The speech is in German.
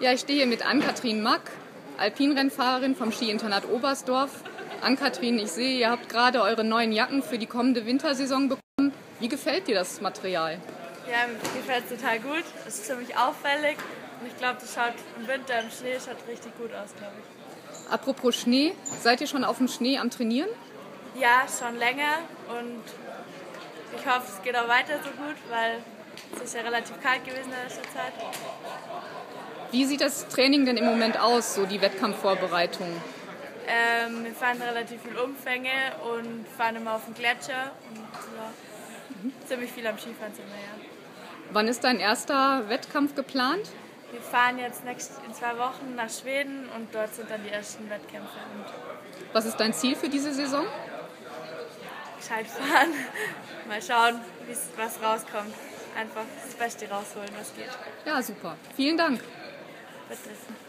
Ja, ich stehe hier mit Ann-Kathrin Mack, Alpinrennfahrerin vom Skiinternat Oberstdorf. Ann-Kathrin, ich sehe, ihr habt gerade eure neuen Jacken für die kommende Wintersaison bekommen. Wie gefällt dir das Material? Ja, mir gefällt es total gut. Es ist ziemlich auffällig und ich glaube, das schaut im Winter im Schnee schaut richtig gut aus, glaube ich. Apropos Schnee, seid ihr schon auf dem Schnee am Trainieren? Ja, schon länger und ich hoffe, es geht auch weiter so gut, weil es ist ja relativ kalt gewesen in letzter Zeit. Wie sieht das Training denn im Moment aus, so die Wettkampfvorbereitung? Ähm, wir fahren relativ viel Umfänge und fahren immer auf dem Gletscher und ja, mhm. ziemlich viel am Skifahren sind wir, ja. Wann ist dein erster Wettkampf geplant? Wir fahren jetzt in zwei Wochen nach Schweden und dort sind dann die ersten Wettkämpfe. Was ist dein Ziel für diese Saison? Gescheit fahren, mal schauen, was rauskommt. Einfach das Beste rausholen, was geht. Ja, super. Vielen Dank. put.